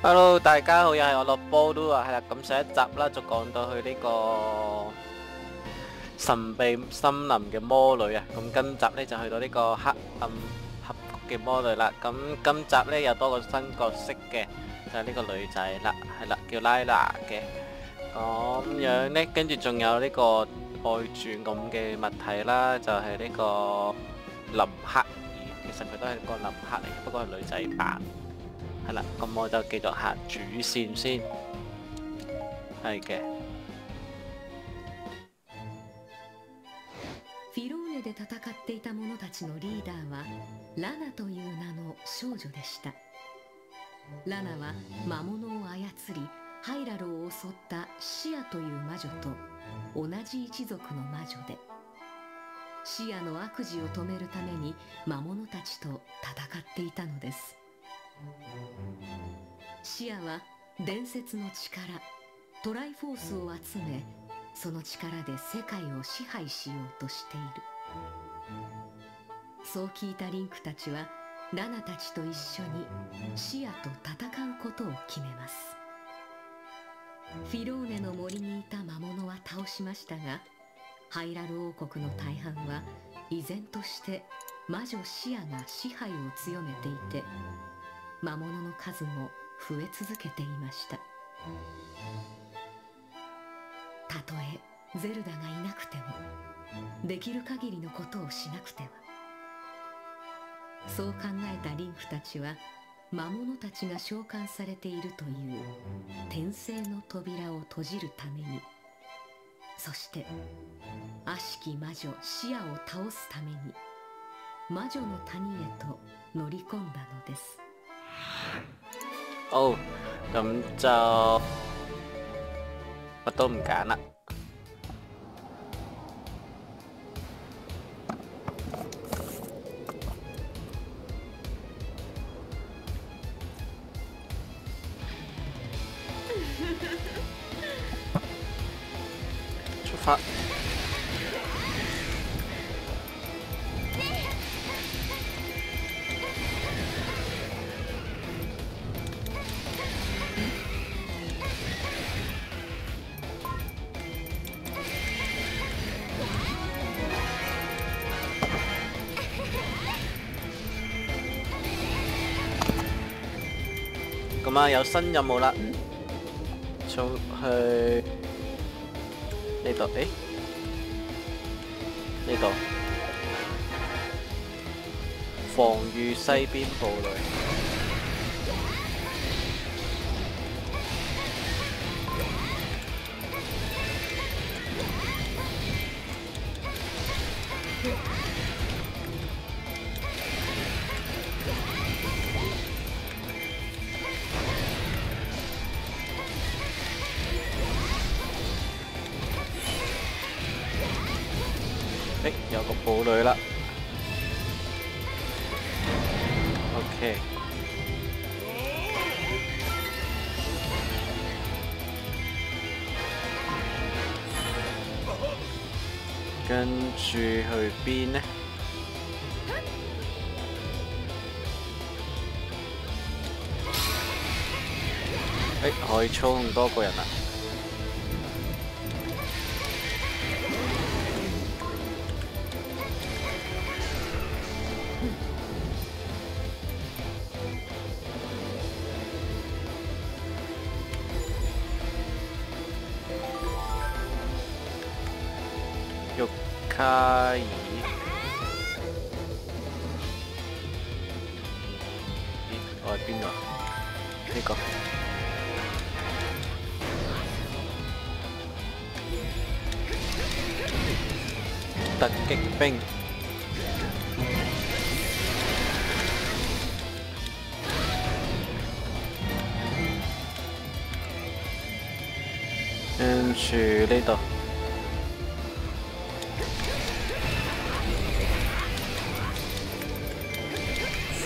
Hello，大家好，又係我落波都啊，係啦，咁上一集啦，就講到去呢個神秘森林嘅魔女啊，咁今集呢，就去到呢個黑暗峡谷嘅魔女啦，咁今集呢，又多個新角色嘅，就係呢個女仔啦，係啦，叫拉娜嘅，咁樣呢，跟住仲有呢個外傳咁嘅物體啦，就係呢個林克爾，其實佢都係個林克嚟，不過係女仔版。係啦，咁我就繼續行主線先，係嘅。フィローネで戦っていた者たちのリーダーはラナという名の少女でした。ラナは魔物を操りハイラルを襲ったシアという魔女と同じ一族の魔女でシアの悪事を止めるために魔物たちと戦っていたのです。シアは伝説の力トライフォースを集めその力で世界を支配しようとしている。そう聞いたリンクたちはラナたちと一緒にシアと戦うことを決めます。フィローネの森にいた魔物は倒しましたがハイラル王国の大半は依然として魔女シアが支配を強めていて魔物の数も増え続けていました。たとえゼルダがいなくてもできる限りのことをしなくては。そう考えたリンクたちは魔物たちが召喚されているという転生の扉を閉じるためにそして悪しき魔女シアを倒すために魔女の谷へと乗り込んだのです。哦，咁就乜都唔揀啦。咁啊，有新任務啦，就去呢度，誒呢度。防禦西邊堡壘。誒，可以操控多個人啦。玉擊兵，跟住呢度。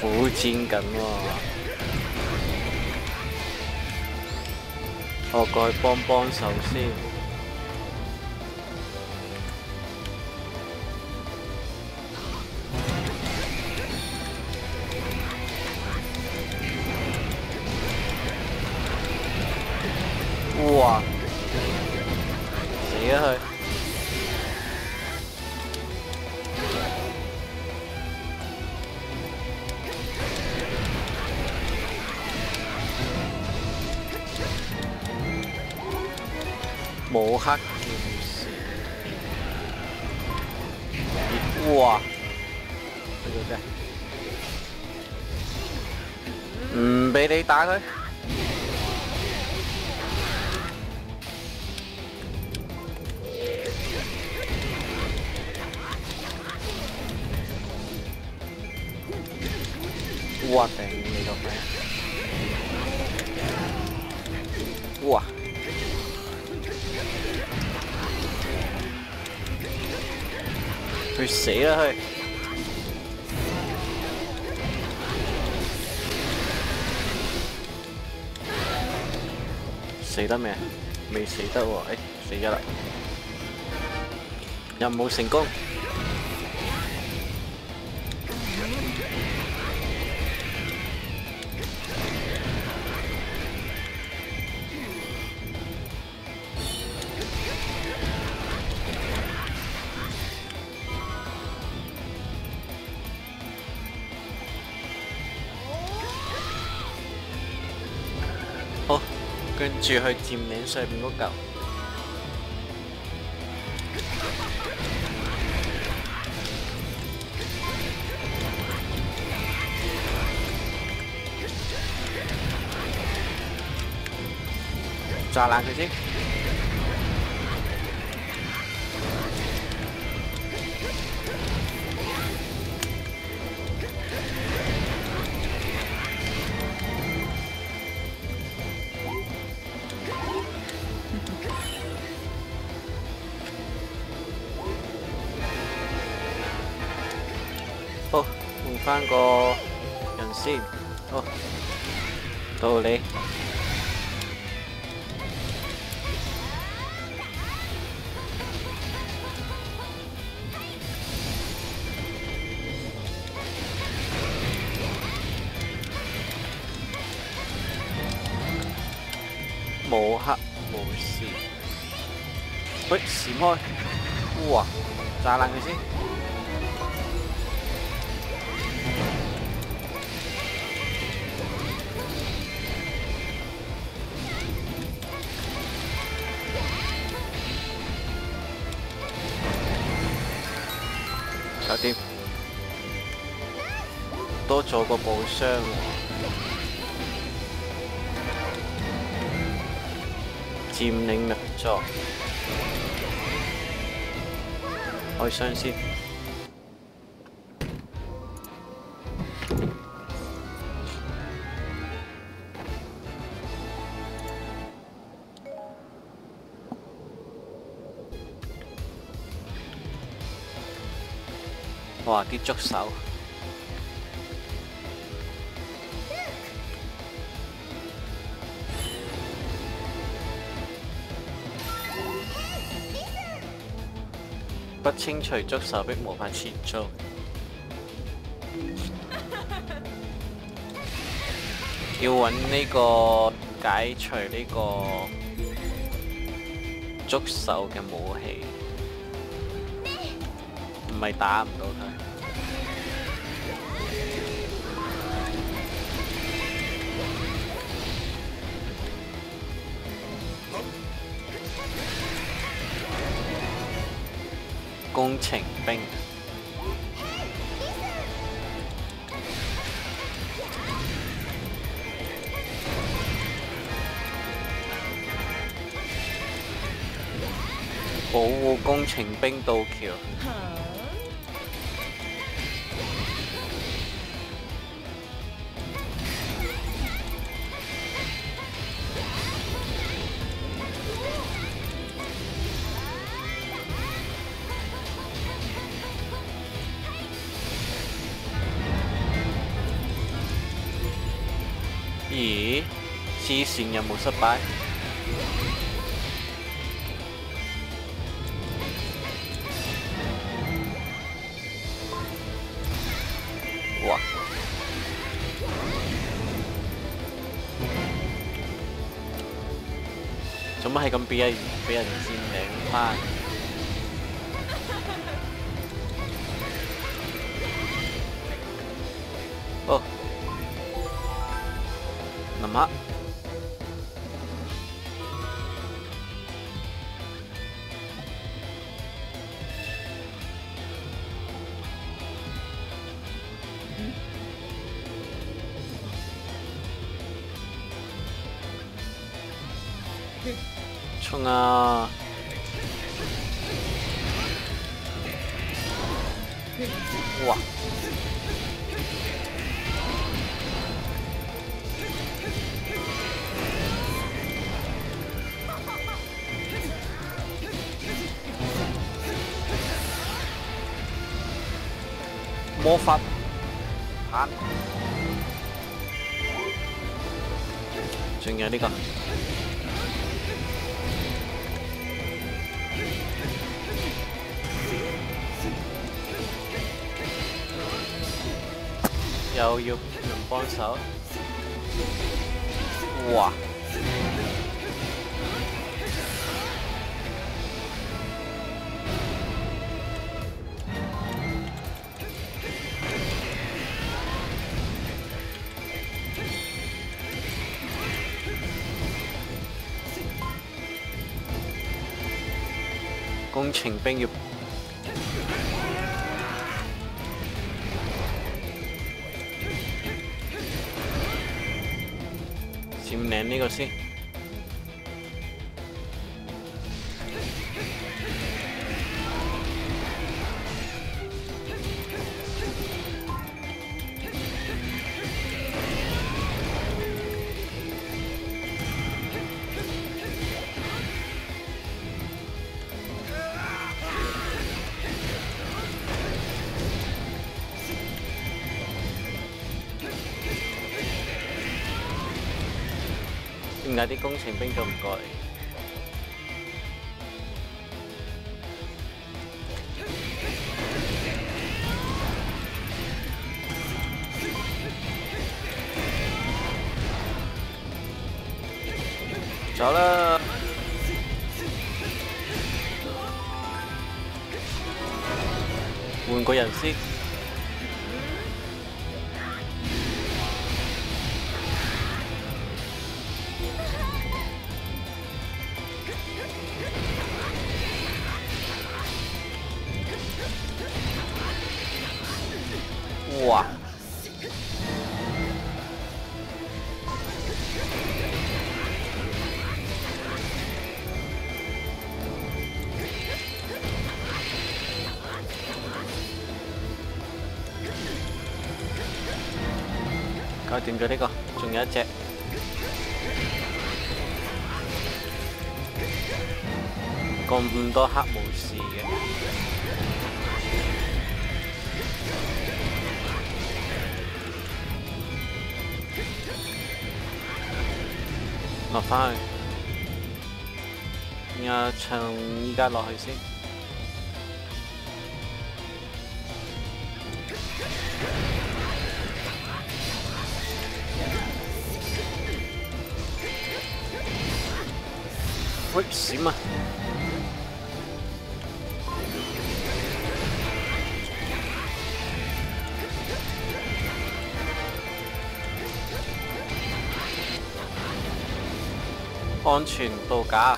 苦戰緊喎，我過去幫幫手先。冇黑劍士，哇！呢個啫，唔俾你打佢。哇頂啦佢！死得未？未死得喎！誒，死咗啦！任務成功。跟住去佔領上面嗰嚿。炸爛佢先。好，到你。冇黑冇事。喂，閃開！哇，炸爛佢先。多咗個寶箱，佔領名作，開箱先。哇！啲觸手，清除觸手的魔法前進。要揾呢個解除呢個觸手嘅武器。唔係打唔到佢。工程兵，保護工程兵到橋。黐線有冇失敗？哇！做乜係咁俾人俾人佔領翻？啊！哇！魔法棒，仲有呢個。又要人幫手，哇！工程兵要。佔領啲工程兵做唔過嚟？哇！搞掂咗呢個，仲有一隻。咁多黑武落翻去，然後從依家落去先。喂，閃啊！安全度假。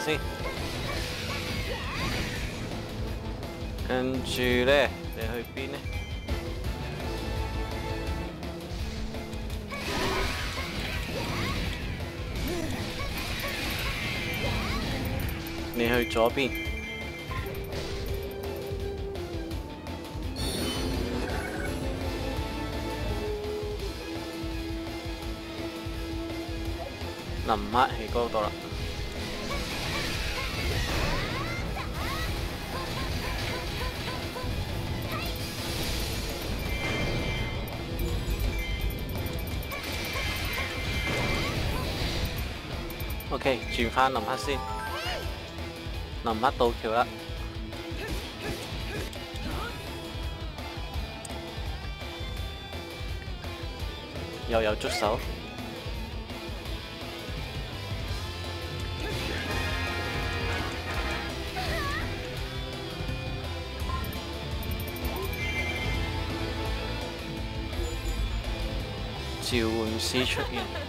先。跟住咧，你去边咧？你去左边。林克喺嗰度啦。轉翻林克先。林克到橋啦。又有觸手。召喚師出現。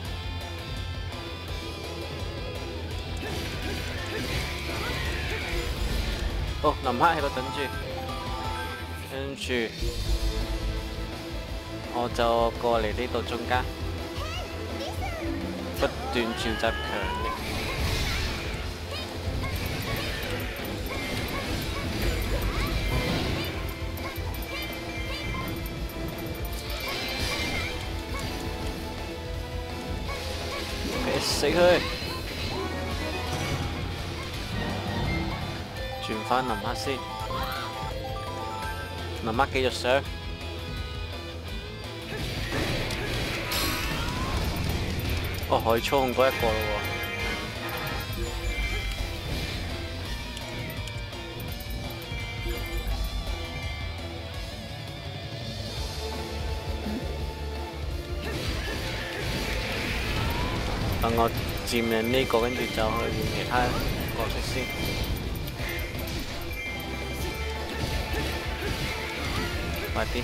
哦，林克喺度等住，跟住我就過嚟呢度中間，不斷召集強力。死佢！翻林克先，林克繼續上。哦，可以操控多一個咯喎。等我佔領呢個，跟住就去換其他角色先。快啲，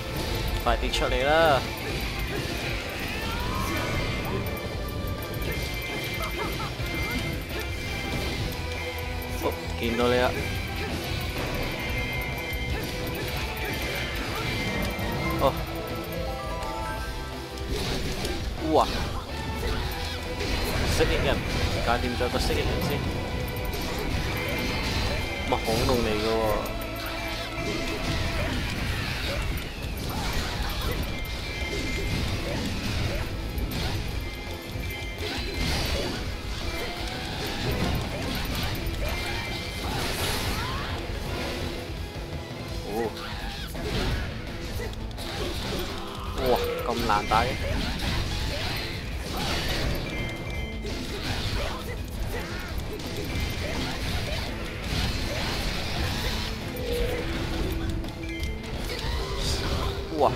快啲出嚟啦！哦，見到你啦！哦，哇！蜥蜴人，搞掂咗個蜥蜴人先。乜恐龍嚟嘅喎？哇！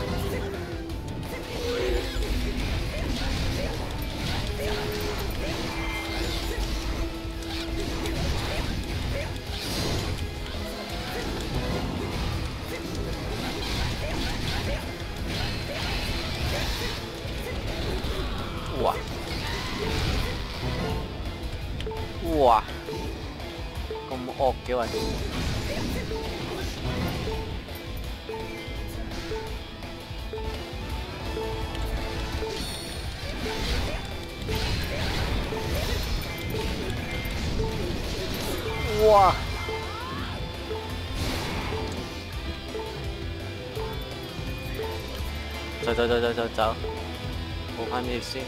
走走走走走走，補翻啲先。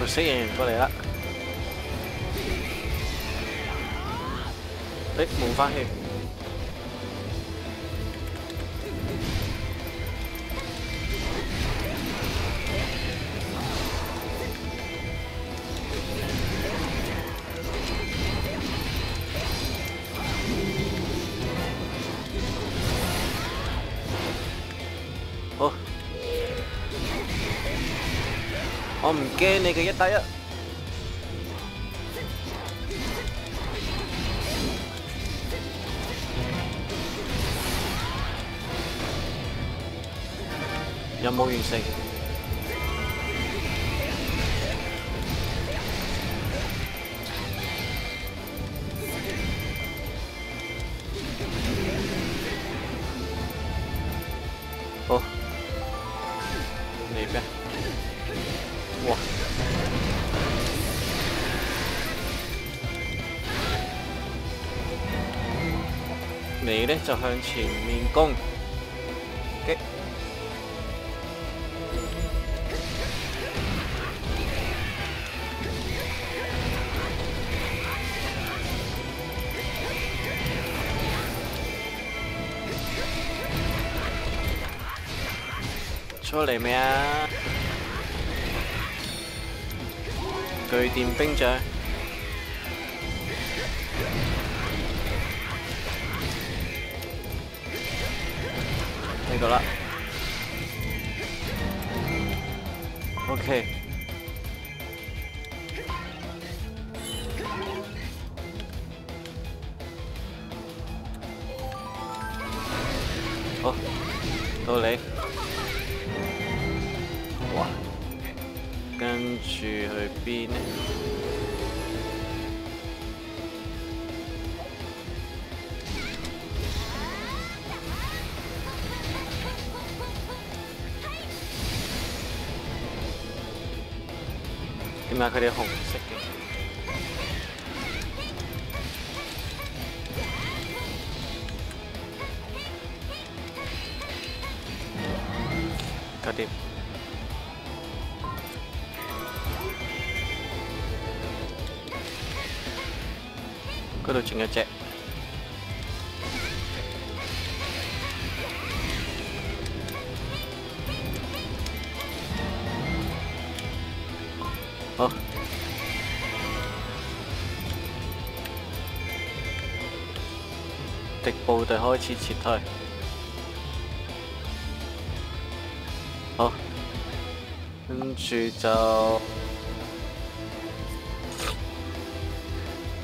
個蜥蜴人過嚟啦！誒，冇翻去。我唔驚你嘅一打一。有冇完成？好，就向前面攻擊。出嚟未啊？巨電兵將。呢個啦，OK。哦，到你。佢哋紅色嘅？搞掂。嗰度仲有隻。好。敵部隊開始撤退。好，跟住就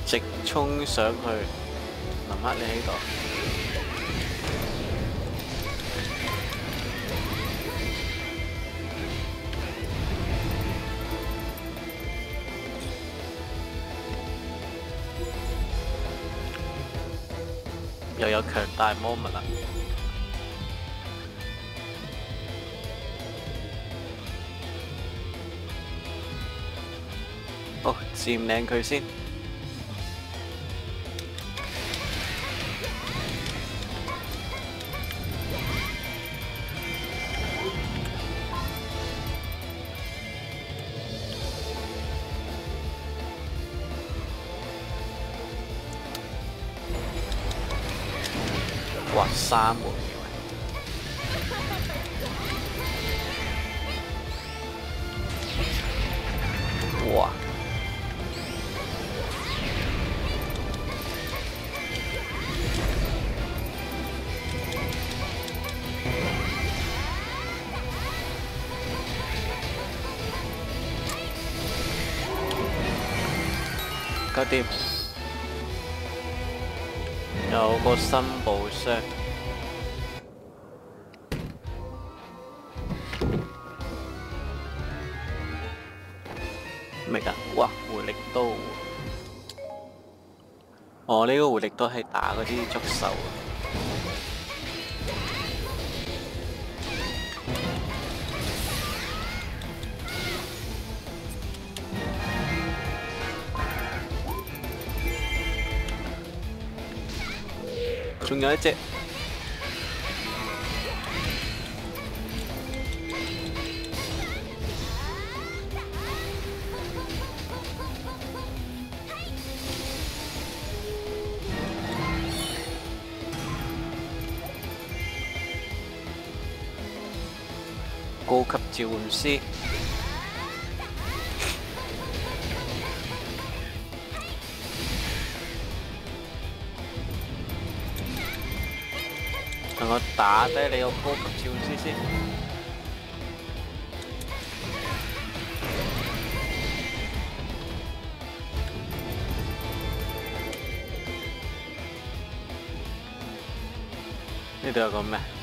直衝上去。林克，你喺度。有強大魔物啦！哦，佔領佢先。三門嘅哇！搞掂，有個新寶箱。我，呢、個回力都係打嗰啲觸手。仲有一隻。召喚師。同我打低你個高級召喚師先。呢度有個咩？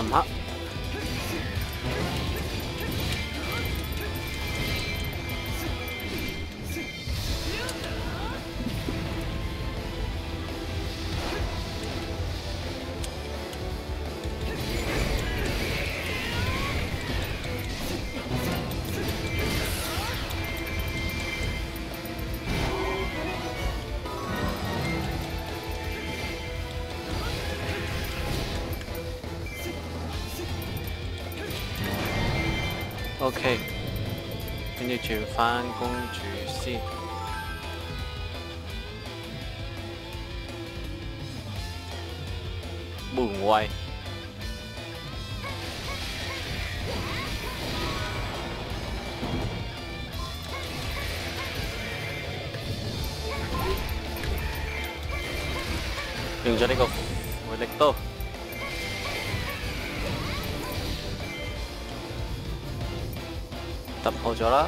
林克，OK，跟住轉翻公主先。門位。用咗呢個回力刀。突破咗啦！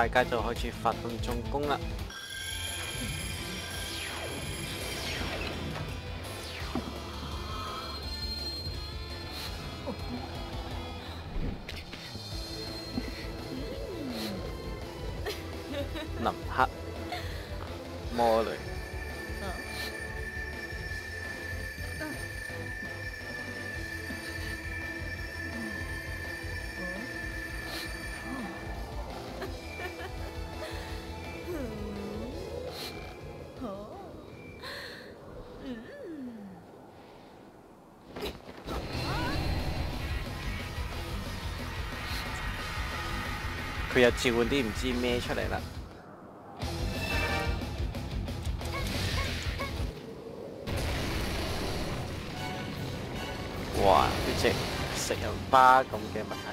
大家就開始發動進攻啦。又召喚啲唔知咩出嚟啦。哇！呢隻食人巴咁嘅物體，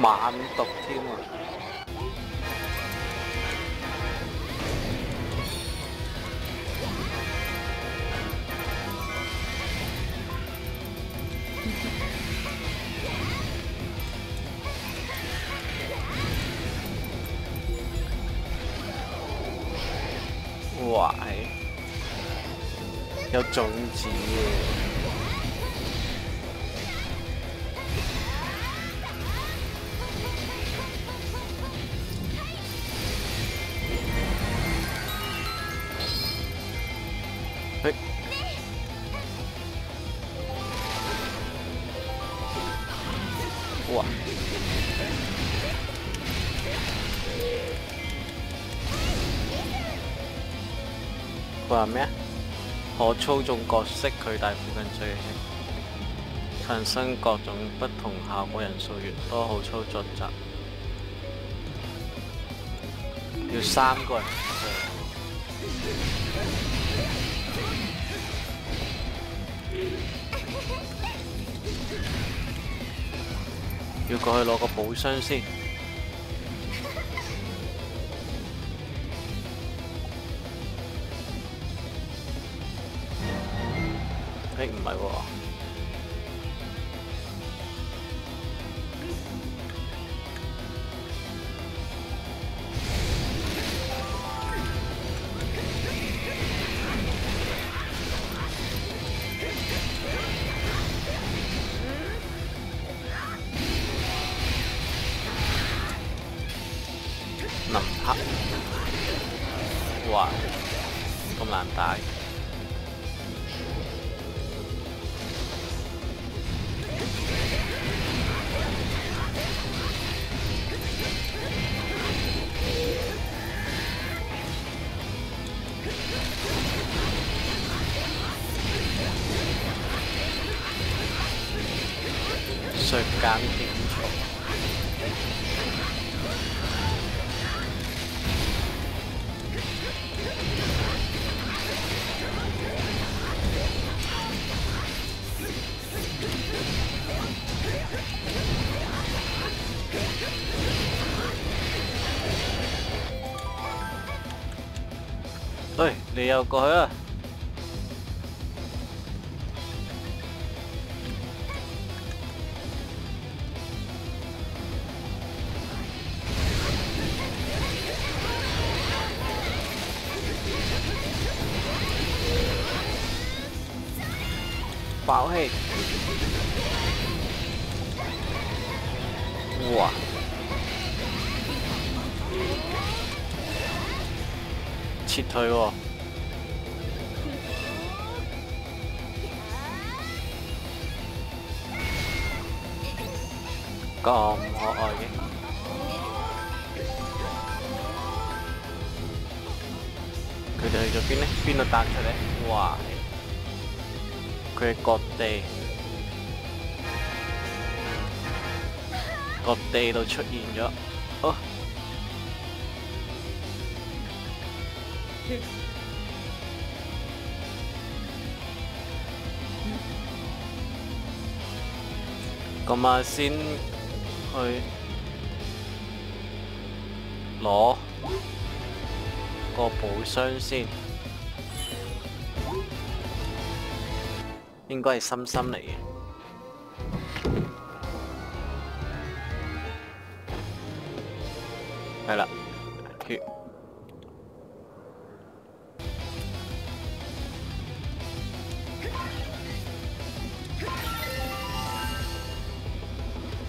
猛毒添啊！哇！係有種子嘅。可操縱角色巨大附近最輕，產生各種不同效果人數越多，好操作集。要三個人。要過去攞個寶箱先。よこう pháo hết wow. chín thôi rồi. 咁可愛嘅，佢哋去咗邊呢？邊度彈出嚟？哇！佢係各地各地都出現咗，哦！咁啊，先去攞個寶箱先，應該係心心嚟嘅。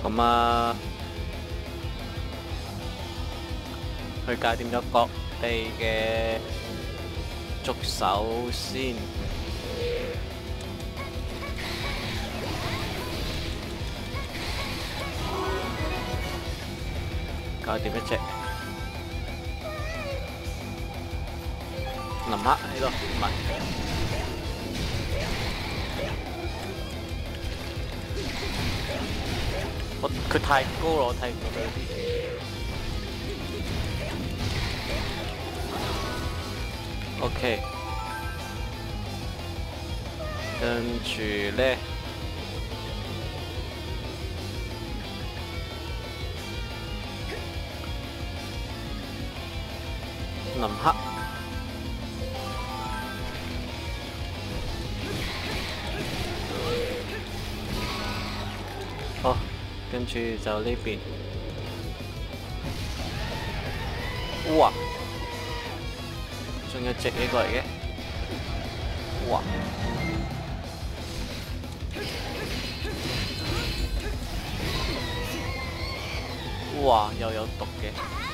咁啊，去界定咗各地嘅觸手先。搞掂一隻，林克喺度，唔係。我佢太高啦，我睇唔到啲。OK，跟住咧，跟住就呢邊。哇！仲有隻嘢過嚟嘅。哇！哇！又有毒嘅。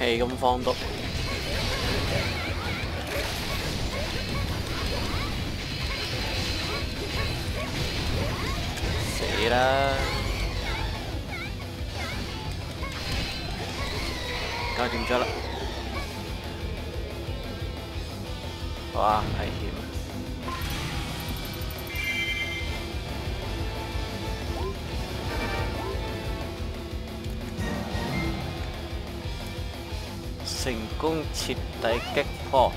係咁放毒。死啦！搞掂咗啦！哇，危險！功徹底擊破。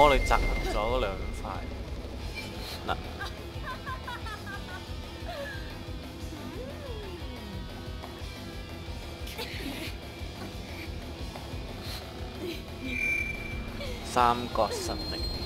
魔女擲咗兩塊。嗱，三角神力。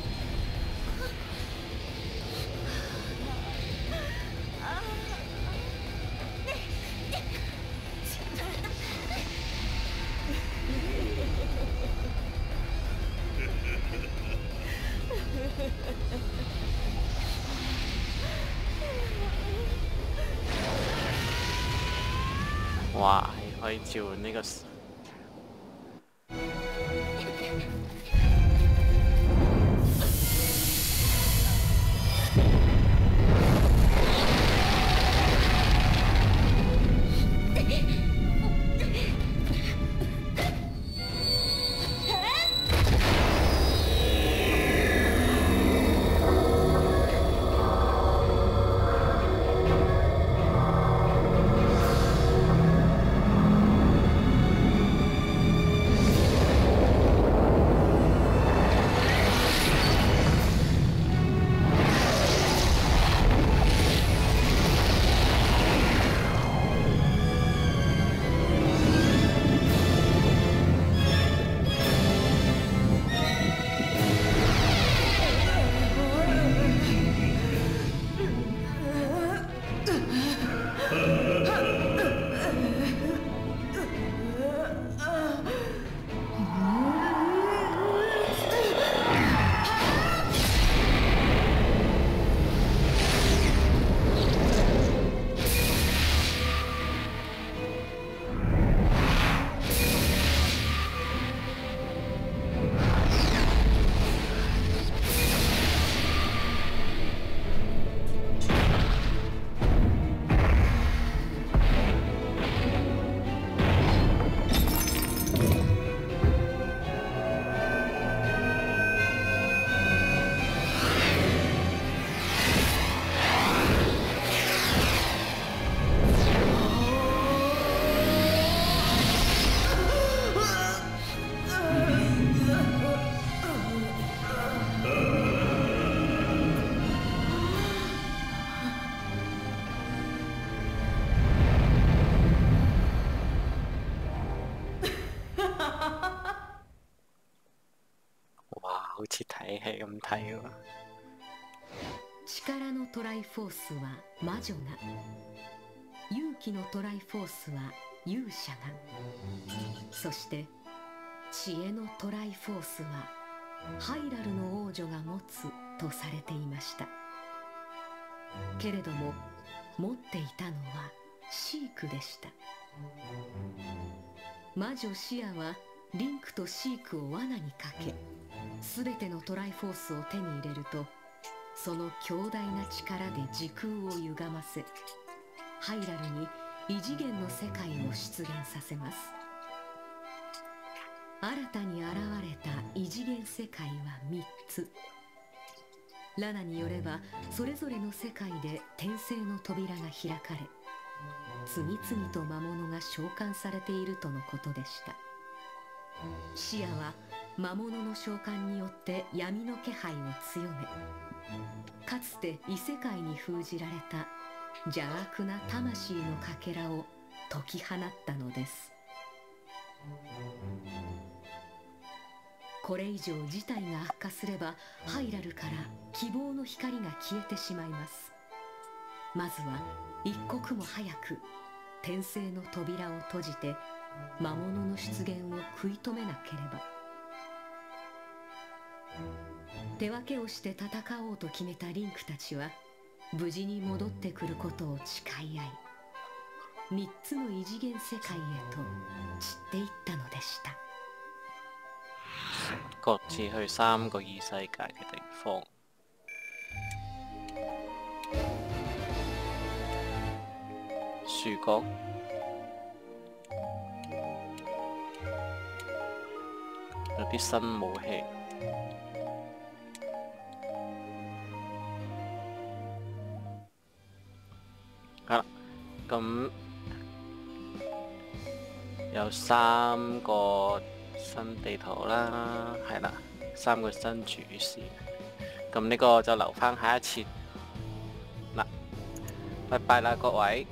似睇戲咁睇喎。力のトライフォースは魔女が勇気のトライフォースは勇者がそして知恵のトライフォースはハイラルの王女が持つとされていました。けれども持っていたのはシークでした。魔女シアはリンクとシークを罠にかけ全てのトライフォースを手に入れるとその強大な力で時空を歪ませハイラルに異次元の世界を出現させます。新たに現れた異次元世界は3つ。ラナによればそれぞれの世界で転生の扉が開かれ次々と魔物が召喚されているとのことでした。シアは魔物の召喚によって闇の気配を強めかつて異世界に封じられた邪悪な魂のかけらを解き放ったのです。これ以上事態が悪化すればハイラルから希望の光が消えてしまいます。まずは一刻も早く転生の扉を閉じて魔物の出現を食い止めなければ。手分けをして戦おうと決めたリンクたちは無事に戻ってくることを誓い合い三つの異次元世界へと散っていったのでした。各自去三個異世界嘅地方。樹角有啲新武器。好啦，咁有三個新地圖啦，係啦。三個新主线。咁呢個就留翻下一次。嗱，拜拜啦各位。